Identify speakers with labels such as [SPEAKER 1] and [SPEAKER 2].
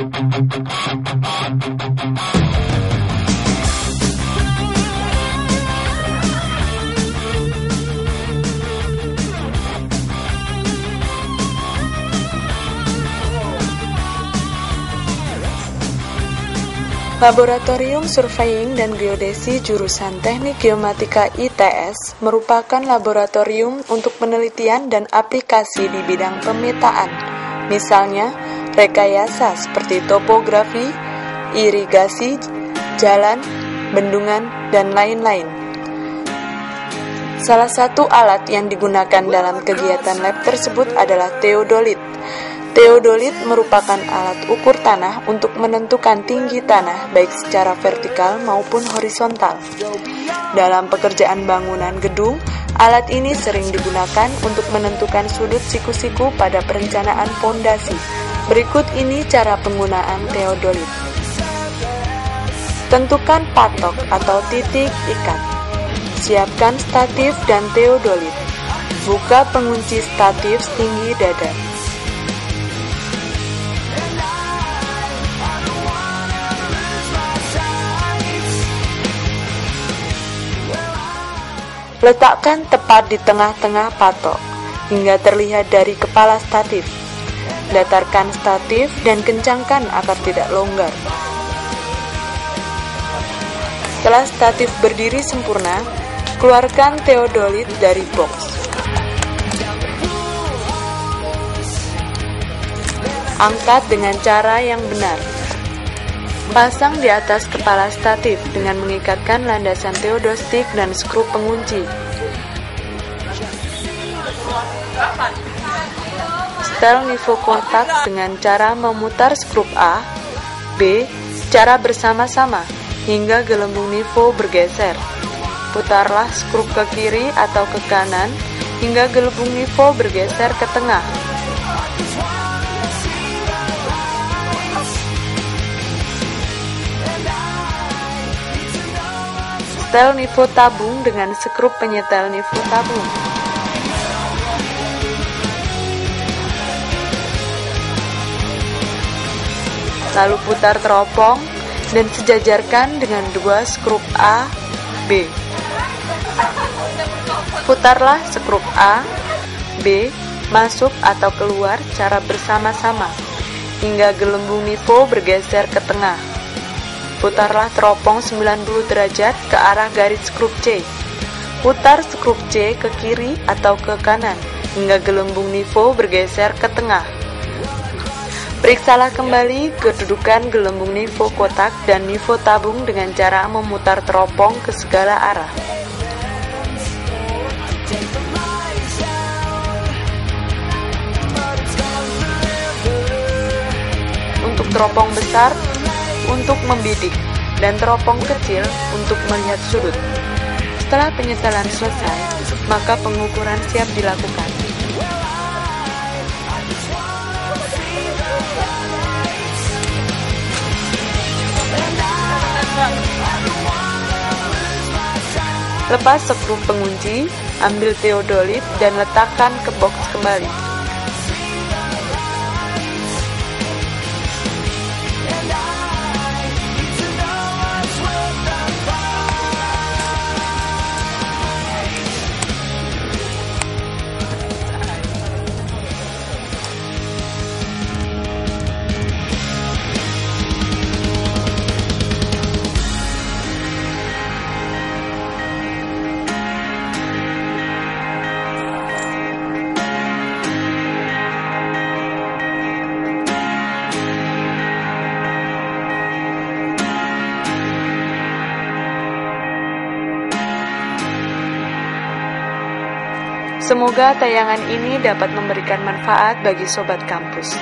[SPEAKER 1] Laboratorium Surveying dan Geodesi jurusan Teknik Geomatika ITS merupakan laboratorium untuk penelitian dan aplikasi di bidang pemetaan, misalnya rekayasa seperti topografi, irigasi, jalan, bendungan, dan lain-lain. Salah satu alat yang digunakan dalam kegiatan lab tersebut adalah teodolit Teodolit merupakan alat ukur tanah untuk menentukan tinggi tanah baik secara vertikal maupun horizontal. Dalam pekerjaan bangunan gedung, alat ini sering digunakan untuk menentukan sudut siku-siku pada perencanaan fondasi. Berikut ini cara penggunaan teodolit. Tentukan patok atau titik ikat. Siapkan statif dan teodolit. Buka pengunci statif setinggi dada. Letakkan tepat di tengah-tengah patok hingga terlihat dari kepala statif. Datarkan statif dan kencangkan agar tidak longgar. Setelah statif berdiri sempurna, keluarkan teodolit dari box. Angkat dengan cara yang benar. Pasang di atas kepala statif dengan mengikatkan landasan teodostik dan skru pengunci. Setel nivo kontak dengan cara memutar skrup A, B, secara bersama-sama hingga gelembung nivo bergeser. Putarlah skrup ke kiri atau ke kanan hingga gelembung nivo bergeser ke tengah. Setel nivo tabung dengan skrup penyetel nivo tabung. Lalu putar teropong dan sejajarkan dengan dua skrup A, B. Putarlah skrup A, B, masuk atau keluar secara bersama-sama hingga gelembung nivo bergeser ke tengah. Putarlah teropong 90 derajat ke arah garis skrup C. Putar skrup C ke kiri atau ke kanan hingga gelembung nivo bergeser ke tengah. Periksalah kembali kedudukan gelembung nivo kotak dan nivo tabung dengan cara memutar teropong ke segala arah. Untuk teropong besar, untuk membidik dan teropong kecil untuk melihat sudut. Setelah penyetelan selesai, maka pengukuran siap dilakukan. Lepas skru pengunci, ambil teodolit dan letakkan ke box kembali. Semoga tayangan ini dapat memberikan manfaat bagi sobat kampus.